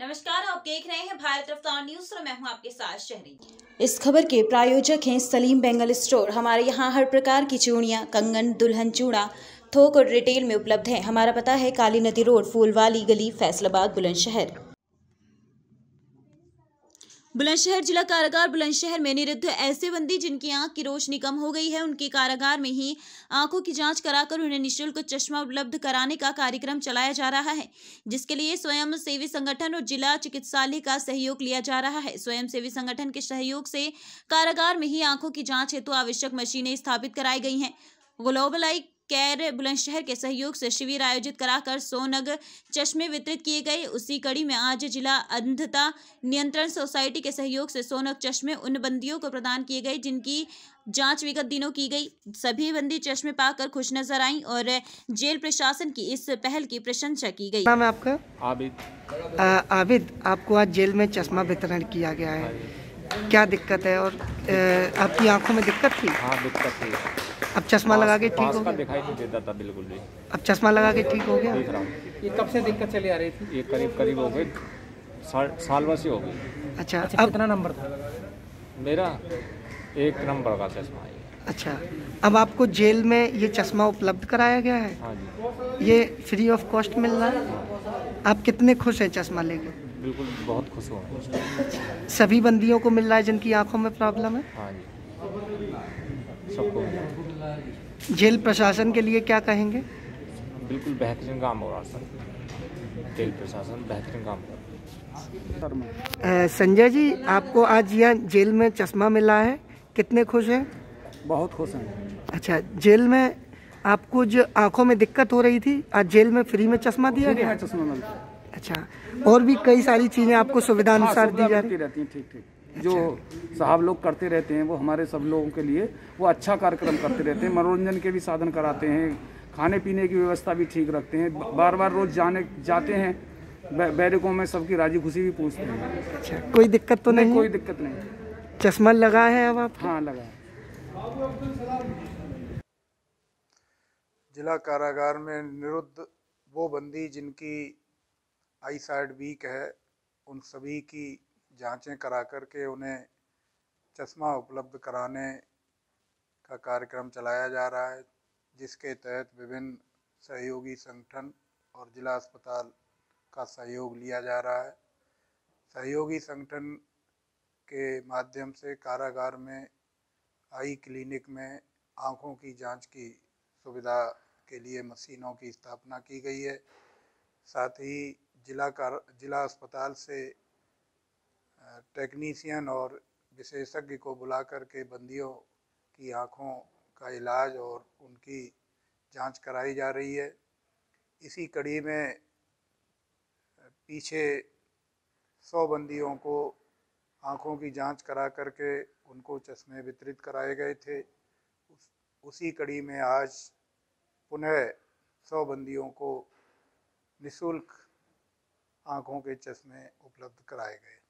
नमस्कार, आप देख रहे हैं भारत रफ्तार न्यूज़ और मैं हूँ आपके साथ शहरी इस खबर के प्रायोजक हैं सलीम बेंगल स्टोर। हमारे यहाँ हर प्रकार की चूड़ियाँ, कंगन, दुल्हन चूड़ा, थोक और रिटेल में उपलब्ध है। हमारा पता है काली नदी रोड, फूलवाली गली, फैसलाबाद, बुलंदशहर। बुलंदशहर जिला कारागार, बुलंदशहर में निरुद्ध ऐसे बंदी जिनकी आँख की रोशनी कम हो गई है, उनके कारागार में ही आँखों की जाँच कराकर उन्हें निशुल्क चश्मा उपलब्ध कराने का कार्यक्रम चलाया जा रहा है, जिसके लिए स्वयं सेवी संगठन और जिला चिकित्सालय का सहयोग लिया जा रहा है। स्वयं सेवी संगठन के सहयोग से कारागार में ही आँखों की जाँच हेतु आवश्यक मशीनें स्थापित कराई गई हैं। ग्लोबल आई केयर बुलंदशहर के सहयोग से शिविर आयोजित कराकर सोनग चश्मे वितरित किए गए। उसी कड़ी में आज जिला अंधता नियंत्रण सोसाइटी के सहयोग से सोनग चश्मे उन बंदियों को प्रदान किए गए जिनकी जाँच विगत दिनों की गई। सभी बंदी चश्मे पाकर खुश नज़र आई और जेल प्रशासन की इस पहल की प्रशंसा की गई। नाम है आपका? आबिद। आबिद आपको आज जेल में चश्मा वितरण किया गया है। क्या दिक्कत है और आ, आपकी आँखों में दिक्कत थी? हाँ दिक्कत थी। अब चश्मा लगा के ठीक हो गया? दिखाई नहीं देता था बिल्कुल भी। अब चश्मा लगा के ठीक हो गया? हूँ। ये कब से दिक्कत चली आ रही थी? ये करीब करीब हो गए साल साल बस ही हो गई। अच्छा अच्छा अब कितना नंबर था? मेरा एक नंबर का चश्मा है। अच्छा अब आपको जेल में ये चश्मा उपलब्ध कराया गया है? हाँ जी। ये फ्री ऑफ़ कॉस्ट मिल रहा है? आप कितने खुश हैं चश्मा लेके? बिल्कुल बहुत खुश हुआ सभी बंदियों को मिल रहा है जिनकी आँखों में प्रॉब्लम है? हाँ जी। सबको जेल प्रशासन के लिए क्या कहेंगे? बिल्कुल बेहतरीन काम हो रहा सर। जेल प्रशासन बेहतरीन काम कर रहा संजय जी आपको आज यहाँ जेल में चश्मा मिला है? कितने खुश हैं? बहुत खुश हैं। अच्छा जेल में आपको जो आँखों में दिक्कत हो रही थी आज जेल में फ्री में चश्मा दिया गया? चश्मा अच्छा और भी कई सारी चीज़ें आपको सुविधा हाँ, अनुसार दी जा रही रहती हैं ठीक ठीक। जो साहब लोग करते रहते हैं वो हमारे सब लोगों के लिए वो अच्छा कार्यक्रम करते रहते हैं मनोरंजन के भी साधन कराते हैं खाने पीने की व्यवस्था भी ठीक रखते हैं बार बार रोज जाने जाते हैं बैरकों में सबकी राज़ी खुशी भी पूछते हैं। अच्छा कोई दिक्कत तो नहीं नहीं कोई दिक्कत नहीं। चश्मा लगा है अब आप हाँ लगा है। जिला कारागार में निरुद्ध वो बंदी जिनकी आई साइड वीक है उन सभी की जांचें करा करके उन्हें चश्मा उपलब्ध कराने का कार्यक्रम चलाया जा रहा है, जिसके तहत विभिन्न सहयोगी संगठन और जिला अस्पताल का सहयोग लिया जा रहा है। सहयोगी संगठन के माध्यम से कारागार में, आई क्लिनिक में आँखों की जाँच की सुविधा के लिए मशीनों की स्थापना की गई है। साथ ही जिला कार, जिला अस्पताल से टेक्नीशियन और विशेषज्ञ को बुला करके बंदियों की आँखों का इलाज और उनकी जाँच कराई जा रही है। इसी कड़ी में पीछे सौ बंदियों को आँखों की जाँच करा करके उनको चश्मे वितरित कराए गए थे। उस, उसी कड़ी में आज पुनः सौ बंदियों को निशुल्क आँखों के चश्मे उपलब्ध कराए गए।